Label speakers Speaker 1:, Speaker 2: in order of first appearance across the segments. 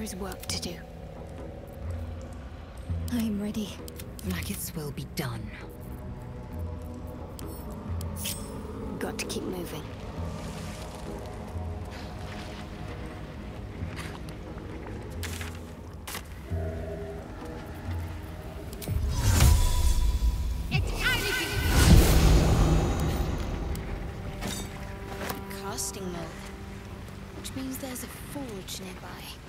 Speaker 1: There is work to do.
Speaker 2: I am ready.
Speaker 3: Blackets will be done.
Speaker 1: Got to keep moving.
Speaker 4: Casting mould. Which means there's a forge nearby.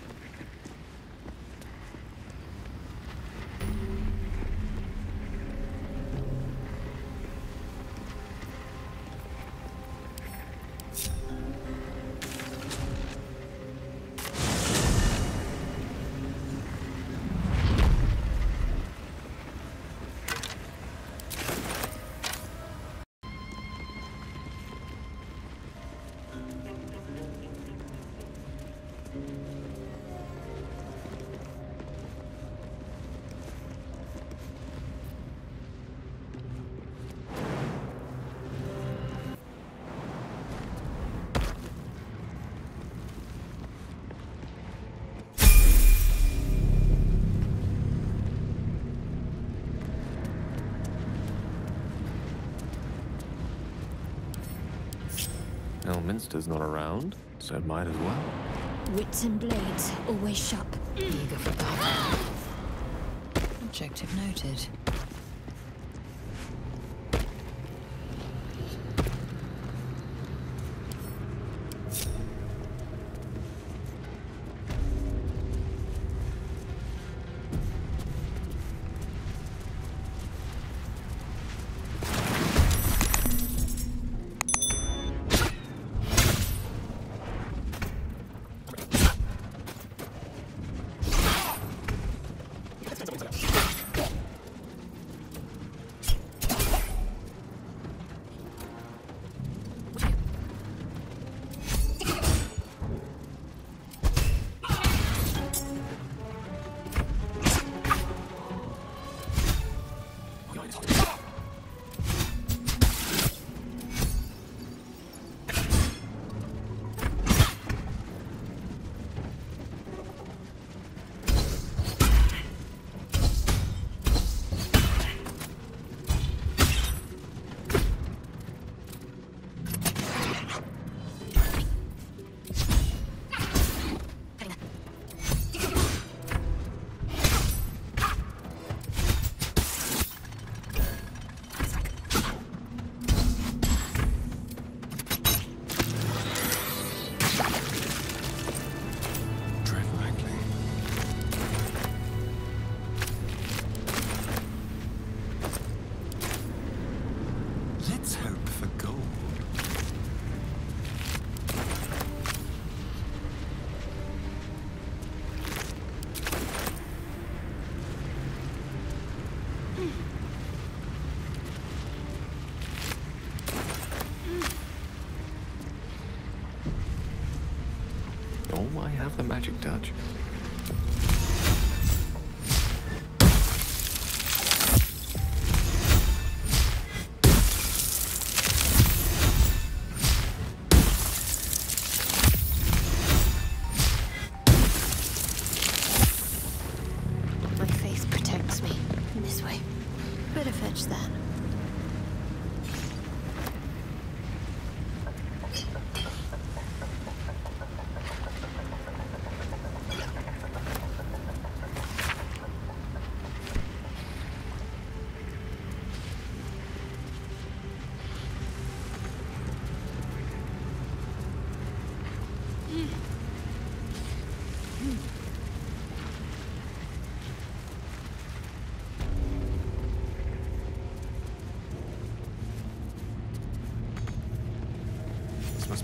Speaker 5: Elminster's not around, so might as well.
Speaker 2: Wits and blades, always sharp.
Speaker 3: Eager for battle. Objective noted.
Speaker 5: 操！Magic touch.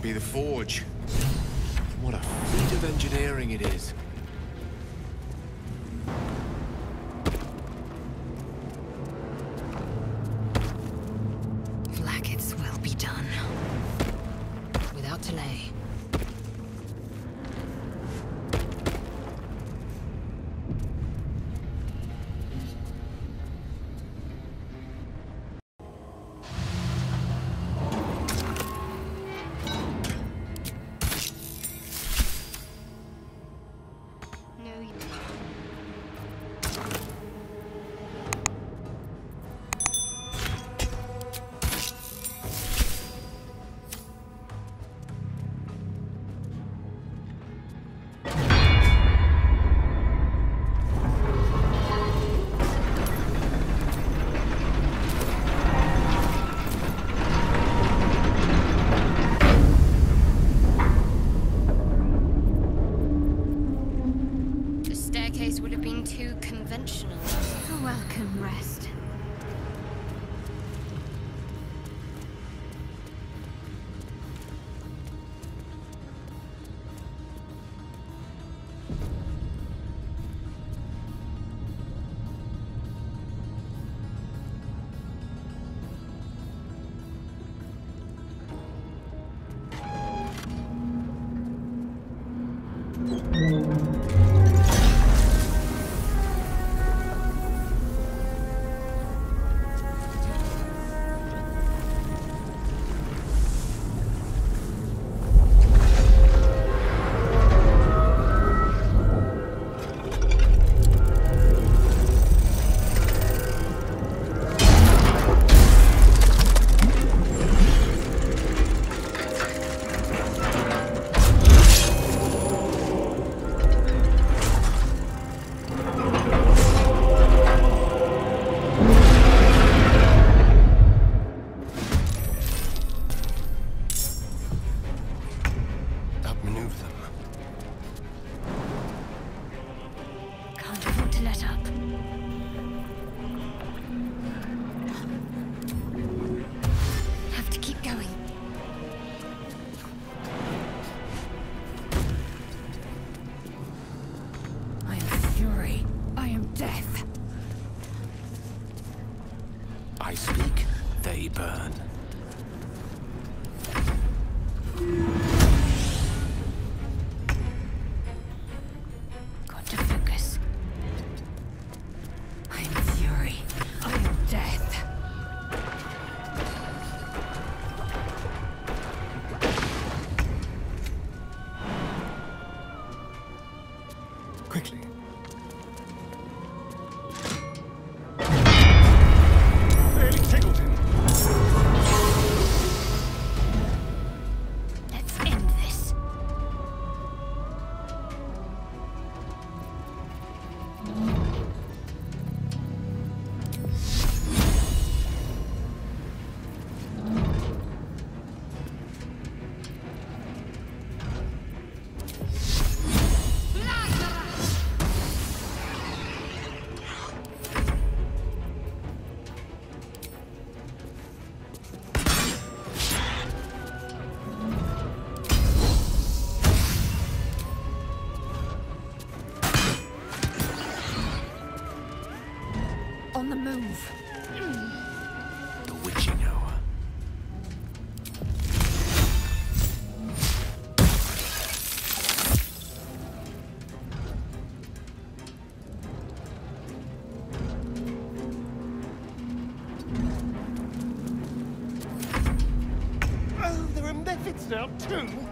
Speaker 5: Be the forge. What a feat of engineering it is.
Speaker 6: Outmaneuver them.
Speaker 2: Can't afford to let up. Have to keep going. I am fury. I am death.
Speaker 6: I speak, they burn. Methods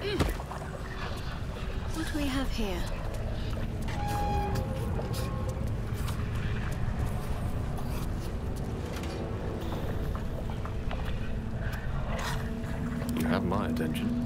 Speaker 2: Mm.
Speaker 6: What do we have
Speaker 1: here?
Speaker 5: You have my attention.